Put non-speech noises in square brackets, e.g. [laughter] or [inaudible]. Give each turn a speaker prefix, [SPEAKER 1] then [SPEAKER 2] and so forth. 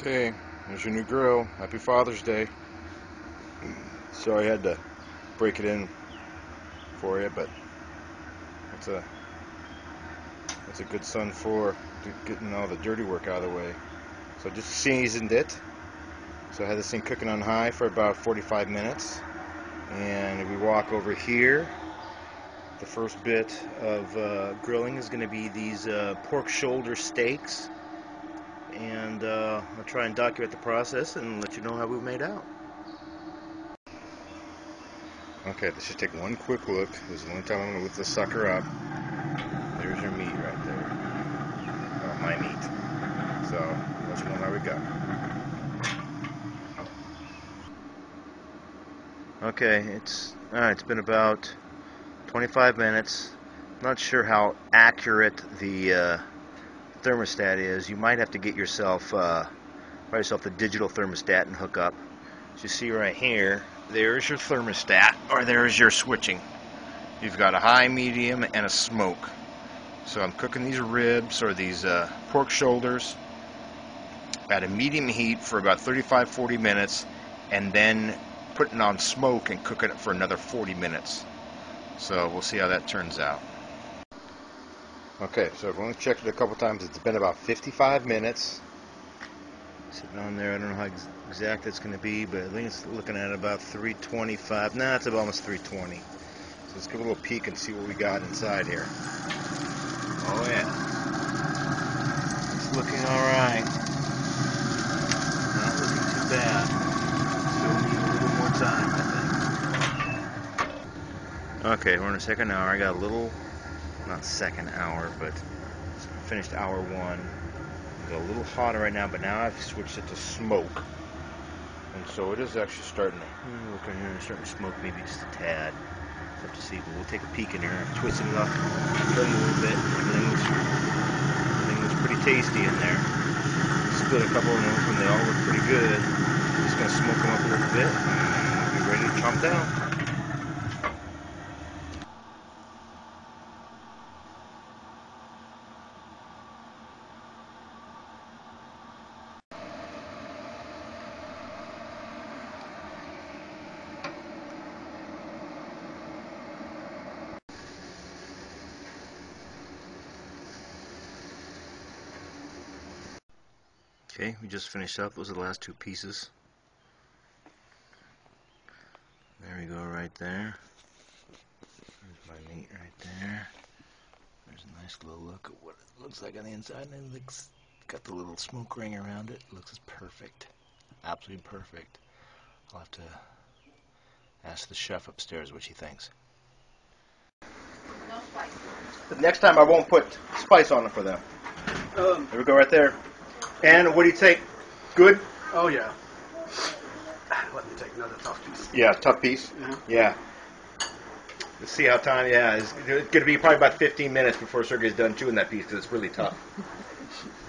[SPEAKER 1] Okay, there's your new grill. Happy Father's Day. Sorry I had to break it in for you, but that's a that's a good son for getting all the dirty work out of the way. So just seasoned it. So I had this thing cooking on high for about 45 minutes. And if we walk over here, the first bit of uh, grilling is going to be these uh, pork shoulder steaks and uh, I'll try and document the process and let you know how we've made out. Okay, let's just take one quick look. This is the only time I'm going to lift this sucker up. There's your meat right there. Oh, my meat. So, let you know how we go. Okay, it's uh, it's been about 25 minutes. Not sure how accurate the uh, thermostat is, you might have to get yourself uh, buy yourself the digital thermostat and hook up. As you see right here, there's your thermostat, or there's your switching. You've got a high, medium, and a smoke. So I'm cooking these ribs or these uh, pork shoulders at a medium heat for about 35-40 minutes, and then putting on smoke and cooking it for another 40 minutes. So we'll see how that turns out. Okay, so I've only checked it a couple times. It's been about 55 minutes. Sitting on there, I don't know how ex exact it's going to be, but I think it's looking at about 325. Nah, it's about almost 320. So let's give a little peek and see what we got inside here. Oh yeah. It's looking alright. Not looking too bad. Still need a little more time, I think. Okay, we're in the second hour. I got a little not second hour, but finished hour one. It's a little hotter right now, but now I've switched it to smoke. And so it is actually starting to, look in here, starting to smoke maybe just a tad. We'll have to see, but we'll take a peek in here, twist it up, a little bit. Everything looks, everything looks pretty tasty in there. Split a couple of them and they all look pretty good. Just gonna smoke them up a little bit, be ready to chomp down. Okay, we just finished up. Those are the last two pieces. There we go, right there. There's my meat right there. There's a nice little look at what it looks like on the inside, and it looks got the little smoke ring around it. it looks perfect, absolutely perfect. I'll have to ask the chef upstairs what she thinks.
[SPEAKER 2] No spice.
[SPEAKER 1] The next time I won't put spice on it for them.
[SPEAKER 3] Um,
[SPEAKER 1] There we go, right there. And what do you take? Good?
[SPEAKER 3] oh yeah. [sighs] Let me take another tough piece.
[SPEAKER 1] Yeah, tough piece.
[SPEAKER 3] Yeah.
[SPEAKER 1] Yeah. Let's see how time. Yeah, it's, it's going to be probably about 15 minutes before Sergey's done chewing that piece because it's really tough. [laughs]